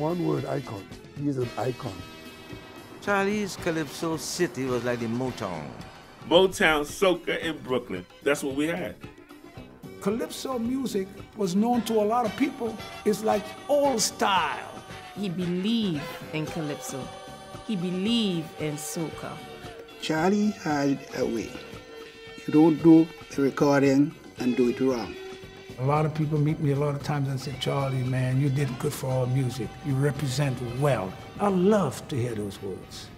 One word, icon. He's an icon. Charlie's Calypso City was like the Motown. Motown, soca in Brooklyn. That's what we had. Calypso music was known to a lot of people. It's like old style. He believed in Calypso. He believed in soca. Charlie had a way. You don't do the recording and do it wrong. A lot of people meet me a lot of times and say, Charlie, man, you did good for all music. You represent well. I love to hear those words.